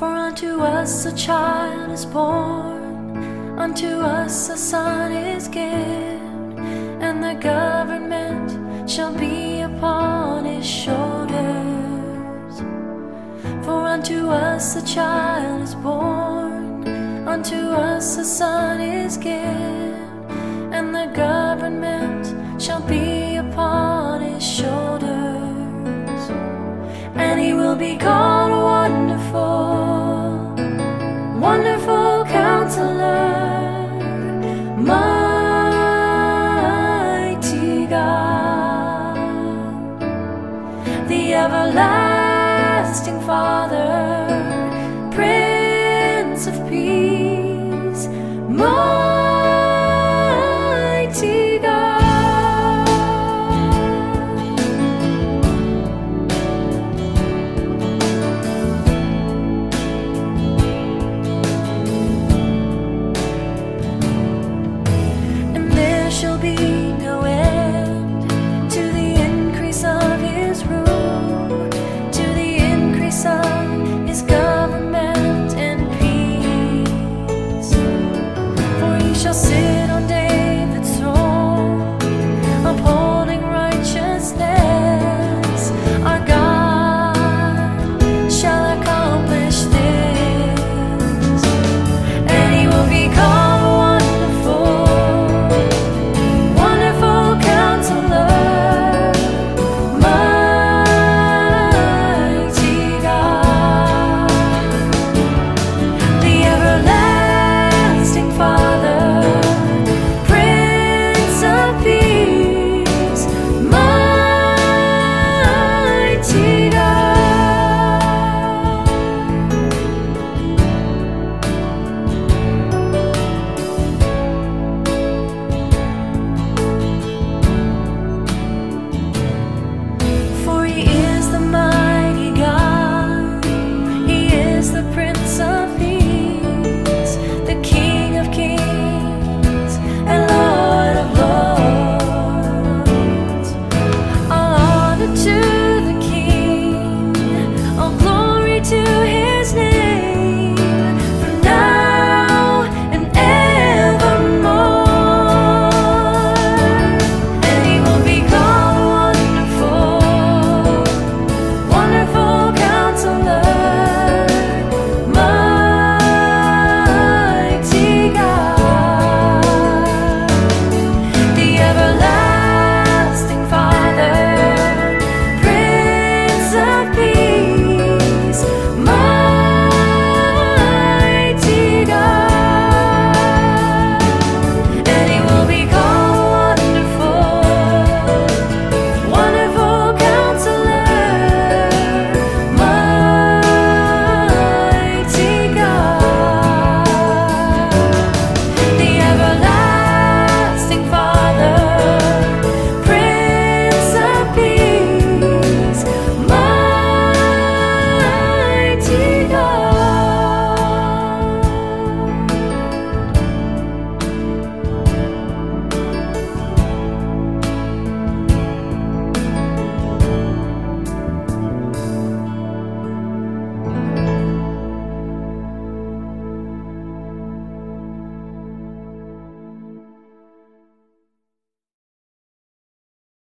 For unto us a child is born, unto us a son is given, and the government shall be upon his shoulders. For unto us a child is born, unto us a son is given, and the government shall be upon his shoulders. And he will be called